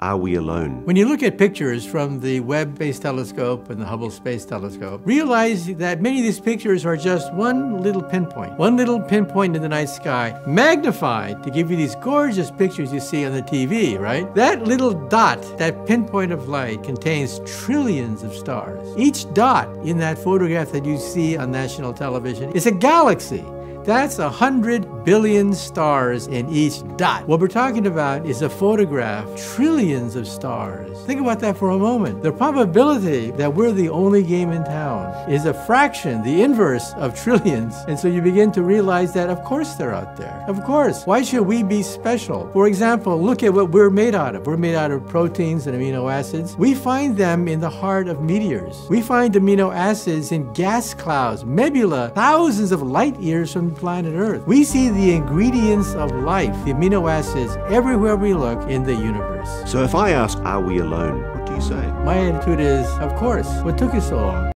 Are we alone? When you look at pictures from the Webb Space Telescope and the Hubble Space Telescope, realize that many of these pictures are just one little pinpoint, one little pinpoint in the night sky, magnified to give you these gorgeous pictures you see on the TV, right? That little dot, that pinpoint of light, contains trillions of stars. Each dot in that photograph that you see on national television is a galaxy. That's a hundred billion stars in each dot. What we're talking about is a photograph, trillions of stars. Think about that for a moment. The probability that we're the only game in town is a fraction, the inverse of trillions. And so you begin to realize that of course they're out there. Of course. Why should we be special? For example, look at what we're made out of. We're made out of proteins and amino acids. We find them in the heart of meteors. We find amino acids in gas clouds, nebula, thousands of light years from planet Earth. We see the ingredients of life, the amino acids, everywhere we look in the universe. So if I ask, are we alone? What do you say? My attitude is, of course, what took you so long?